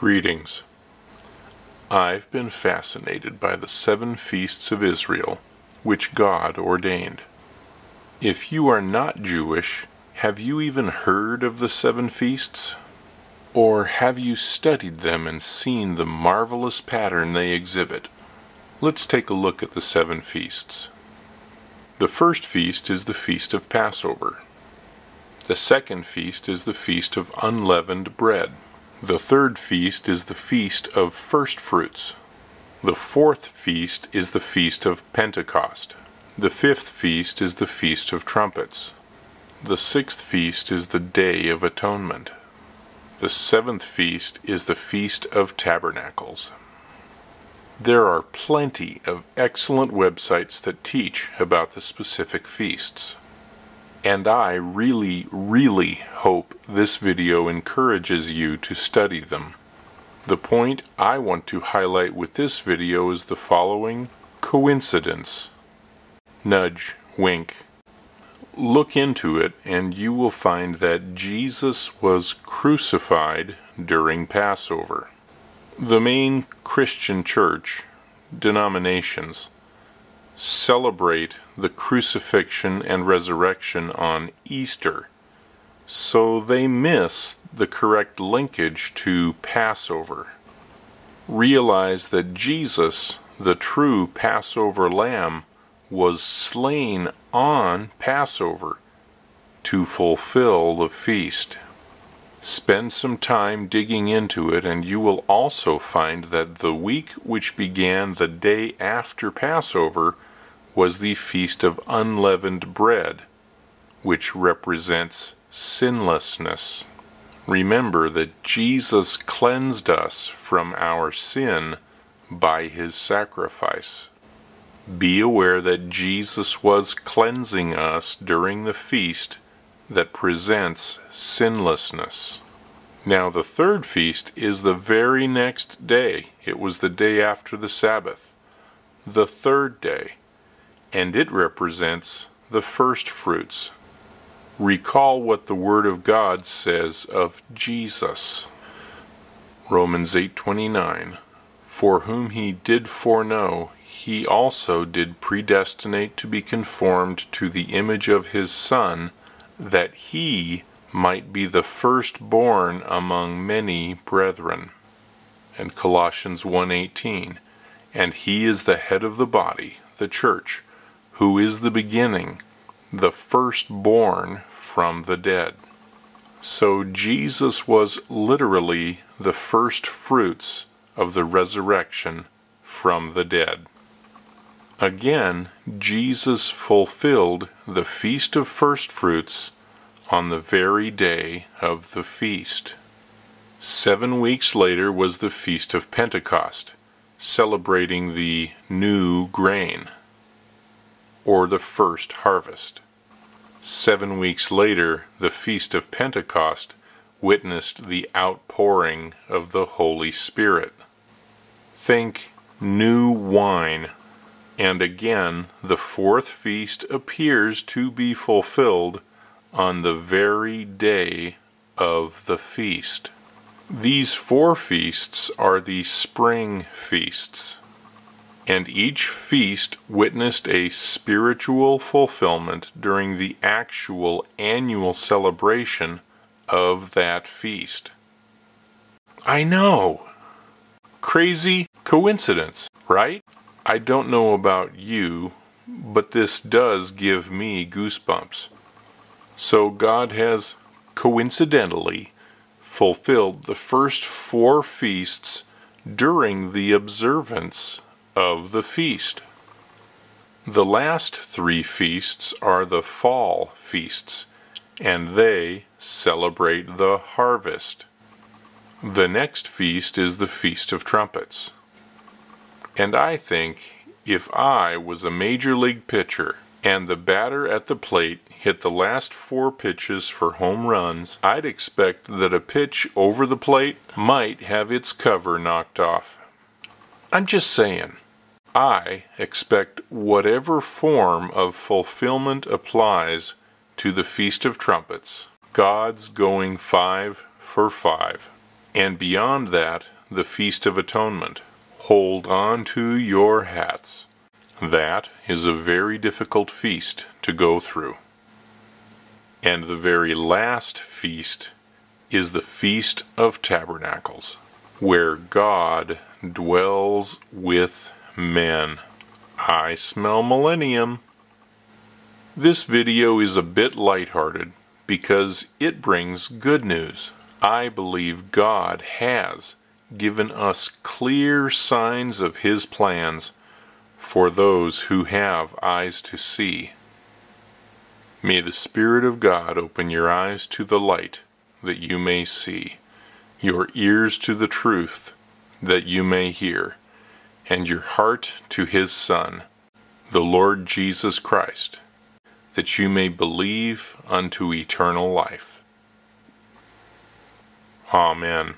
Greetings. I've been fascinated by the seven feasts of Israel, which God ordained. If you are not Jewish, have you even heard of the seven feasts? Or have you studied them and seen the marvelous pattern they exhibit? Let's take a look at the seven feasts. The first feast is the Feast of Passover. The second feast is the Feast of Unleavened Bread. The third feast is the Feast of First Fruits. The fourth feast is the Feast of Pentecost. The fifth feast is the Feast of Trumpets. The sixth feast is the Day of Atonement. The seventh feast is the Feast of Tabernacles. There are plenty of excellent websites that teach about the specific feasts. And I really, really hope this video encourages you to study them. The point I want to highlight with this video is the following coincidence. Nudge, wink. Look into it and you will find that Jesus was crucified during Passover. The main Christian church, denominations, celebrate the crucifixion and resurrection on Easter, so they miss the correct linkage to Passover. Realize that Jesus, the true Passover lamb, was slain on Passover to fulfill the feast. Spend some time digging into it, and you will also find that the week which began the day after Passover was the Feast of Unleavened Bread, which represents sinlessness. Remember that Jesus cleansed us from our sin by his sacrifice. Be aware that Jesus was cleansing us during the feast that presents sinlessness. Now, the third feast is the very next day. It was the day after the Sabbath, the third day, and it represents the first fruits. Recall what the Word of God says of Jesus. Romans 8:29 For whom he did foreknow he also did predestinate to be conformed to the image of his son that he might be the firstborn among many brethren. And Colossians 1:18 And he is the head of the body the church who is the beginning the firstborn from the dead. So Jesus was literally the first fruits of the resurrection from the dead. Again, Jesus fulfilled the Feast of First Fruits on the very day of the feast. Seven weeks later was the Feast of Pentecost, celebrating the new grain, or the first harvest. Seven weeks later, the Feast of Pentecost witnessed the outpouring of the Holy Spirit. Think new wine and again, the fourth feast appears to be fulfilled on the very day of the feast. These four feasts are the spring feasts, and each feast witnessed a spiritual fulfillment during the actual annual celebration of that feast. I know! Crazy coincidence, right? I don't know about you, but this does give me goosebumps. So God has coincidentally fulfilled the first four feasts during the observance of the feast. The last three feasts are the fall feasts, and they celebrate the harvest. The next feast is the Feast of Trumpets. And I think if I was a major league pitcher and the batter at the plate hit the last four pitches for home runs, I'd expect that a pitch over the plate might have its cover knocked off. I'm just saying. I expect whatever form of fulfillment applies to the Feast of Trumpets, God's going five for five. And beyond that, the Feast of Atonement. Hold on to your hats. That is a very difficult feast to go through. And the very last feast is the Feast of Tabernacles, where God dwells with men. I smell millennium. This video is a bit lighthearted because it brings good news. I believe God has given us clear signs of His plans for those who have eyes to see. May the Spirit of God open your eyes to the light that you may see, your ears to the truth that you may hear, and your heart to His Son, the Lord Jesus Christ, that you may believe unto eternal life. Amen.